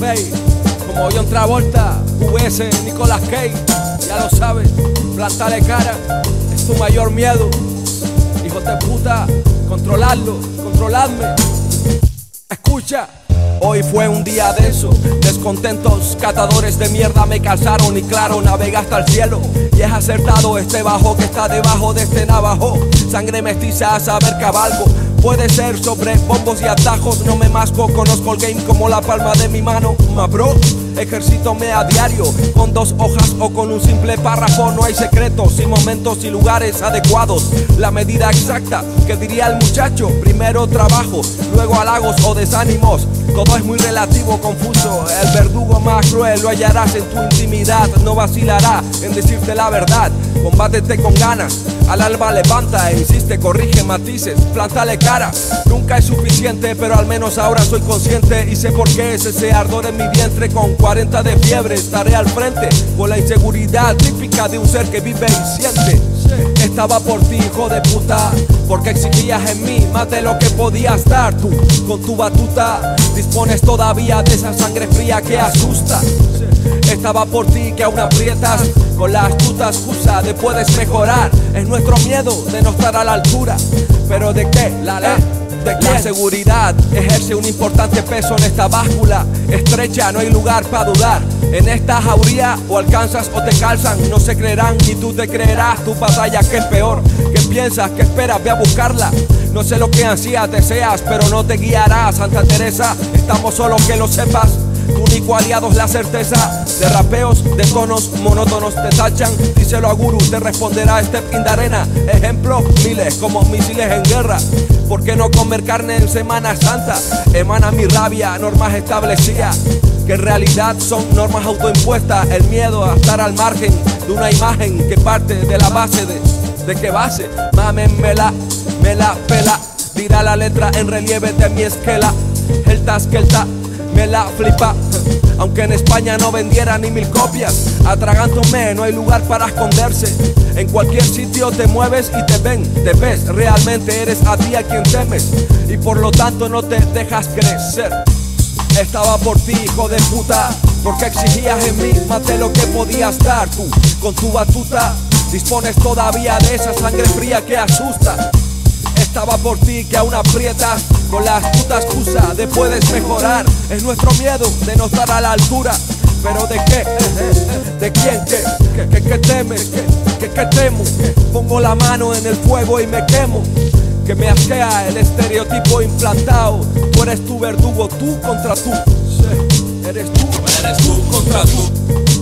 Faye, como John Travolta, VS, Nicolas Cage, ya lo sabes, plantale cara, es tu mayor miedo. Hijo de puta, controlarlo, controladme. Escucha. Hoy fue un día denso, descontentos, catadores de mierda me calzaron y claro, navega hasta el cielo. Y es acertado este bajo que está debajo de este navajo. Sangre mestiza a saber cabalgo. Puede ser sobre bombos y atajos, no me masco, conozco el game como la palma de mi mano. Ma bro, ejercítome a diario, con dos hojas o con un simple párrafo. No hay secretos y momentos y lugares adecuados. La medida exacta que diría el muchacho: primero trabajo, luego halagos o desánimos. Todo es muy relativo, confuso. El verdugo más cruel lo hallarás en tu intimidad. No vacilará en decirte la verdad. Combátete con ganas. Al alba levanta e insiste, corrige matices, plántale cara. Nunca es suficiente, pero al menos ahora soy consciente y sé por qué es ese ardor en mi vientre. Con 40 de fiebre estaré al frente con la inseguridad típica de un ser que vive y siente. Estaba por ti, hijo de puta, porque exigías en mí más de lo que podías dar. Tú, con tu batuta, dispones todavía de esa sangre fría que asusta. Estaba por ti que aún aprietas con la astuta excusa de puedes mejorar. Es nuestro miedo de no estar a la altura. Pero de qué, la la. De la seguridad ejerce un importante peso en esta báscula estrecha, no hay lugar para dudar. En esta jauría o alcanzas o te calzan, no se creerán y tú te creerás tu batalla que es peor. ¿Qué piensas? ¿Qué esperas? Ve a buscarla. No sé lo que ansías, deseas, pero no te guiará. Santa Teresa, estamos solo que lo sepas. Tu único aliado es la certeza de rapeos, de tonos monótonos te tachan. Díselo a Guru, te responderá the arena. Ejemplo, miles como misiles en guerra. ¿Por qué no comer carne en Semana Santa? Emana mi rabia, normas establecidas que en realidad son normas autoimpuestas. El miedo a estar al margen de una imagen que parte de la base de, de qué base. Mámenmela, me la pela. Dirá la letra en relieve de mi esquela. El tasquelta me la flipa. Aunque en España no vendiera ni mil copias, atragándome, no hay lugar para esconderse. En cualquier sitio te mueves y te ven, te ves, realmente eres a ti a quien temes y por lo tanto no te dejas crecer. Estaba por ti, hijo de puta, porque exigías en mí más de lo que podías dar. Tú, con tu batuta, dispones todavía de esa sangre fría que asusta. Estaba por ti que aún aprietas con la astuta excusa de puedes mejorar. Es nuestro miedo de no estar a la altura. Pero de qué, de quién, qué, qué, qué, temes, qué, qué, temo. Pongo la mano en el fuego y me quemo. Que me asquea el estereotipo implantado. Tú eres tu verdugo, tú contra tú. Sí, eres tú, eres tú contra tú.